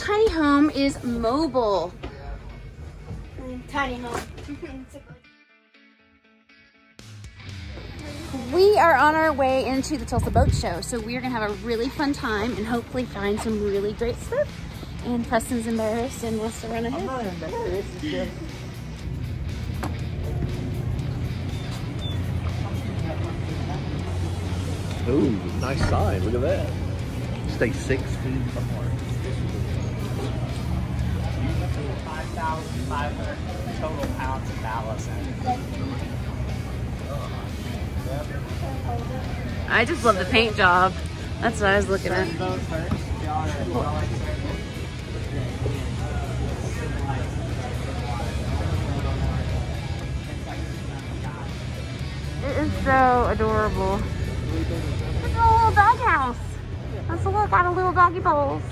tiny home is mobile. Tiny home. We are on our way into the Tulsa Boat Show, so we are gonna have a really fun time and hopefully find some really great stuff. And Preston's embarrassed and wants to run ahead. I'm not embarrassed. Just... Ooh, nice sign. Look at that. Stay six feet apart. 5,500 total pounds of ballast in. I just love the paint job. That's what I was looking at. Those hurt. Y'all are well experienced. It is so adorable. It's a little doghouse. Let's look at a little doggy bowls.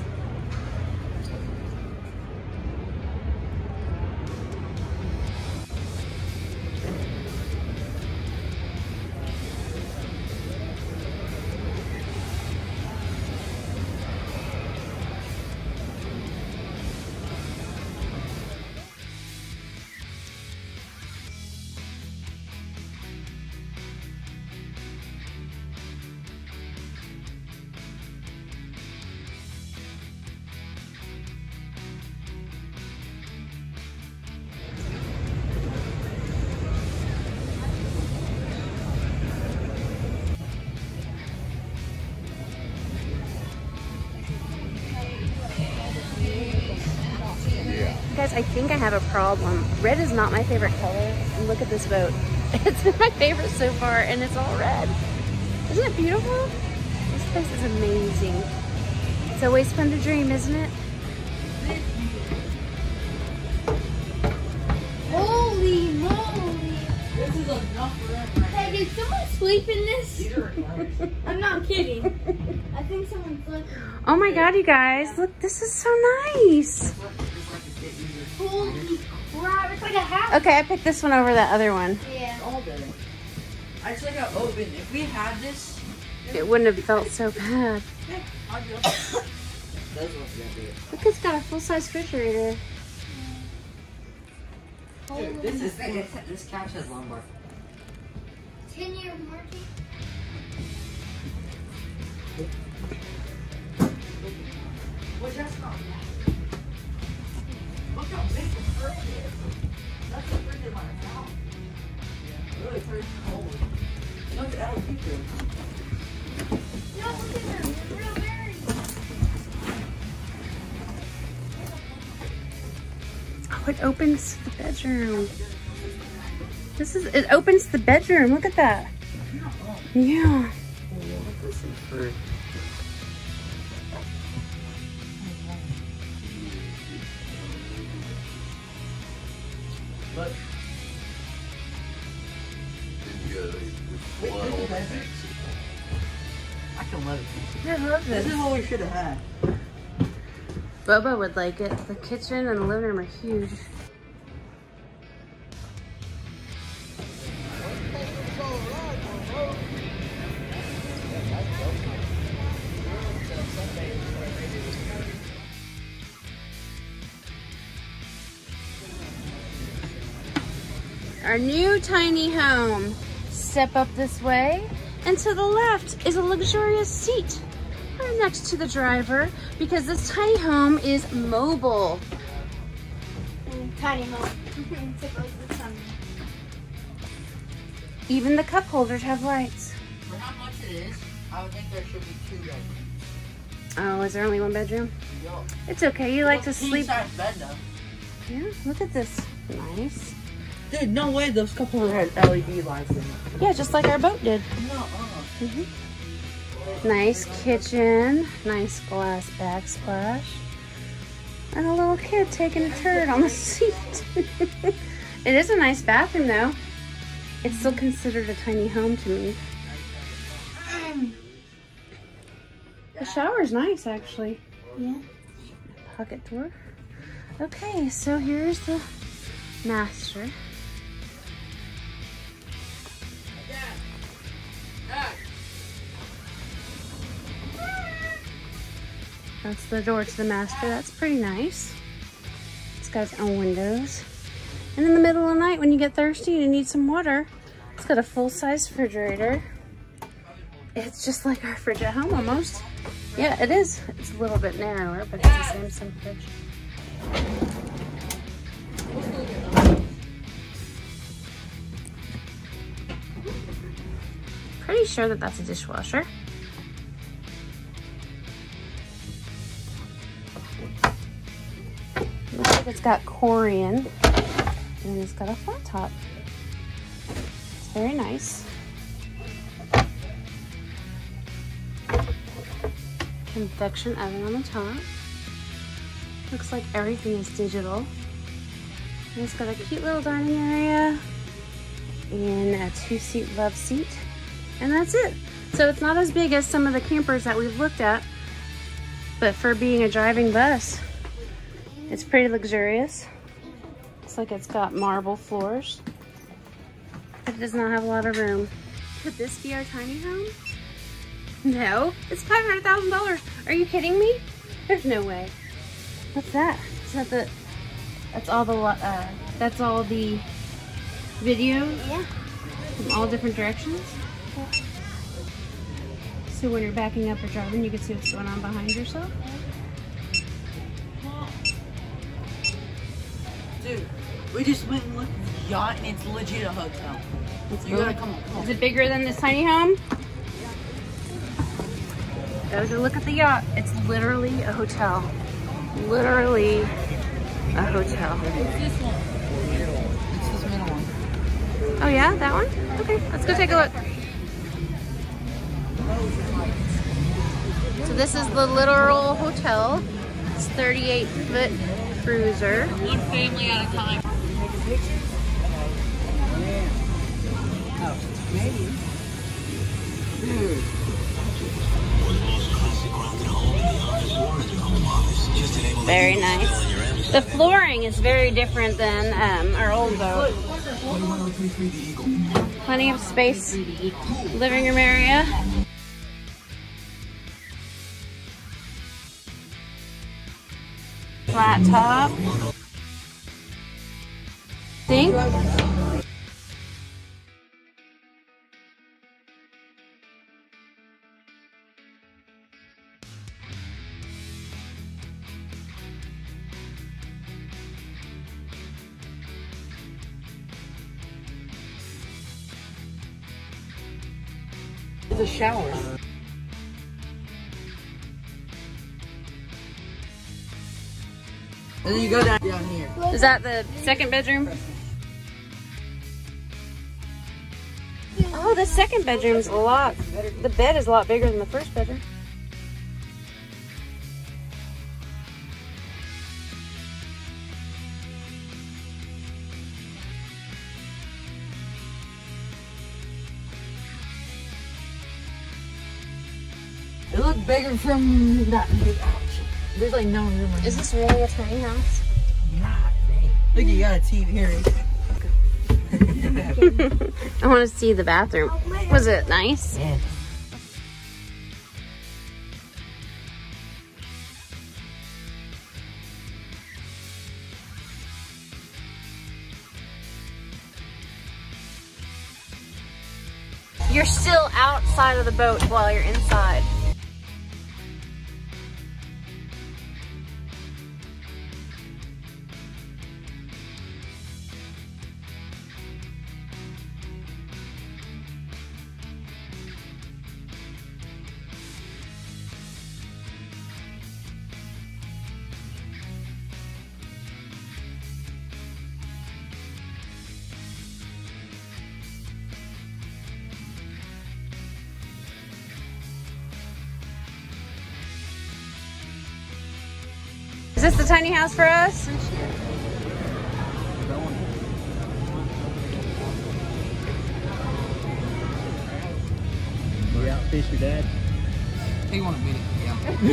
I think I have a problem. Red is not my favorite color. And look at this boat. It's been my favorite so far and it's all red. Isn't it beautiful? This place is amazing. It's always fun to dream, isn't it? Holy moly! This is enough for everyone. Hey, did someone sleep in this? I'm not kidding. I think someone slept. Oh my god, you guys. Look, this is so nice. Holy crap! It's like a house. Okay, I picked this one over that other one. Yeah. all day. I just like how open. If we had this, It wouldn't have felt so bad. yeah, I'd be okay. That's what's gonna be it. Look, it's got a full-size refrigerator. Dude, this is this couch has lumbar. Ten year warranty. Which that's not bad. Look how big the fridge is. That's the fridge in my house. Really pretty cold. Look at that picture. No, look at them. They're real berries. Oh, it opens the bedroom. This is, it opens the bedroom. Look at that. Yeah. But I can let it. I love This this. is what we should have had. Boba would like it. The kitchen and the living room are huge. Our new tiny home. Step up this way, and to the left is a luxurious seat right next to the driver because this tiny home is mobile. Tiny home. It's like the sun. Even the cup holders have lights. For how much it is, I would think there should be two bedrooms. Oh, is there only one bedroom? Yo, It's okay. You like to sleep. bed though. Yeah, look at this. Nice. Dude, no way those couple had LED lights in it. Yeah, just like our boat did. No, uh-uh. Mm-hmm. Nice kitchen. Nice glass backsplash. And a little kid taking a turd on the seat. it is a nice bathroom though. It's still considered a tiny home to me. The shower's nice actually. Yeah. Pocket door. Okay, so here's the master. That's the door to the master. That's pretty nice. It's got its own windows. And in the middle of the night when you get thirsty and you need some water, it's got a full-size refrigerator. It's just like our fridge at home almost. Yeah, it is. It's a little bit narrower, but it's the same Samsung fridge. Pretty sure that that's a dishwasher. It's got Corian and it's got a flat top. It's very nice. Convection oven on the top. Looks like everything is digital. And it's got a cute little dining area and a two-seat love seat. And that's it. So it's not as big as some of the campers that we've looked at, but for being a driving bus, it's pretty luxurious. Looks like it's got marble floors, but it does not have a lot of room. Could this be our tiny home? No, it's $500,000. Are you kidding me? There's no way. What's that? Is that the, that's all the, uh, that's all the video Yeah. from all different directions? So when you're backing up or driving, you can see what's going on behind yourself. Dude, we just went and looked at the yacht and it's legit a hotel. So you gotta come on. Come on. Is it bigger than this tiny home? Gotta go look at the yacht. It's literally a hotel. Literally a hotel. It's this one. It's this middle one. Oh yeah, that one? Okay, let's go take a look. So this is the literal hotel. It's 38 foot cruiser. One family at a time. Very nice. The flooring is very different than um, our old boat. Plenty of space, living room area. Flat top. It's a shower. And then you go down, down here. Is that the second bedroom? Oh, the second bedroom's a lot. The bed is a lot bigger than the first bedroom. It looked bigger from that. There's like no room. Is this really a tiny house? Not big. Look, you got a TV here. I want to see the bathroom. Was it nice? Yeah. You're still outside of the boat while you're inside. This the tiny house for us? You outfish your dad? He want to beat it.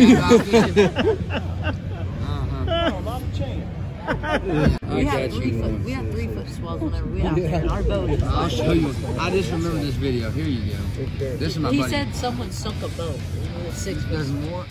Yeah. No, uh-huh. not a chance. we had three foot. We had three foot swells whenever we out there in our boat. I'll show you. I just remember this video. Here you go. This is my He buddy. said someone sunk a boat. It was six There's foot. more.